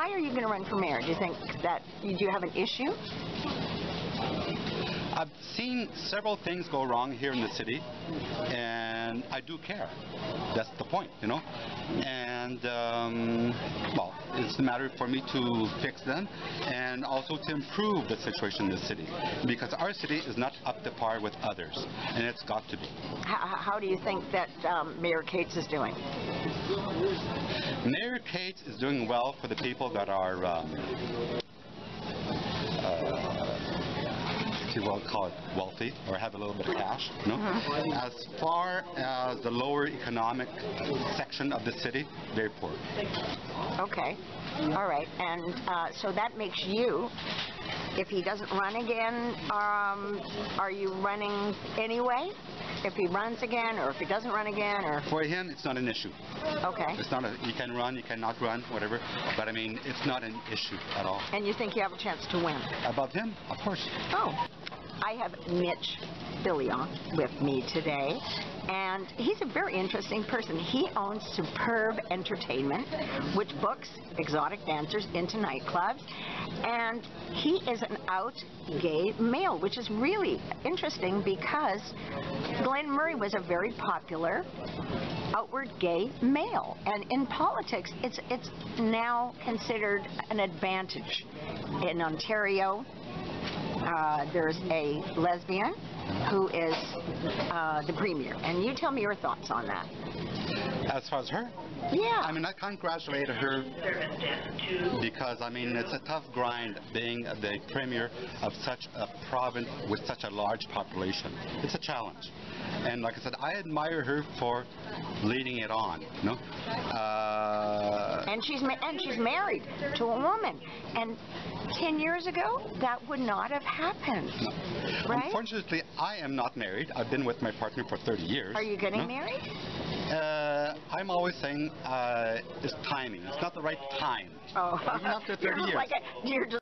why are you going to run for mayor? Do you think that you have an issue? I've seen several things go wrong here in the city, and I do care. That's the point, you know. And um, well, it's a matter for me to fix them, and also to improve the situation in the city, because our city is not up to par with others, and it's got to be. How, how do you think that um, Mayor Katz is doing? Mayor Katz is doing well for the people that are. Um, uh, if you will call it wealthy or have a little bit of cash. You know? As far as the lower economic section of the city, very poor. Okay. All right. And uh, so that makes you, if he doesn't run again, um, are you running anyway? If he runs again, or if he doesn't run again, or For him, it's not an issue. okay. It's not a you can run, you cannot run, whatever. But I mean, it's not an issue at all. And you think you have a chance to win? About him, of course. Oh, I have Michel Fillion with me today, and he's a very interesting person. He owns Superb Entertainment, which books exotic dancers into nightclubs, and he is an out gay male, which is really interesting because Glenn Murray was a very popular outward gay male, and in politics, it's it's now considered an advantage. In Ontario, uh, there's a lesbian who is uh, the premier. And you tell me your thoughts on that. As far as her, Yeah. I mean, I congratulate her because, I mean, it's a tough grind being the premier of such a province with such a large population. It's a challenge. And like I said, I admire her for leading it on. You know, uh, and she's ma- and she's married to a woman. And ten years ago, that would not have happened, right? unfortunately, I am not married. I've been with my partner for 30 years. Are you getting no? married? Uh, I'm always saying uh, it's timing. It's not the right time. Oh, Even after 30 You're years. Like a, you're just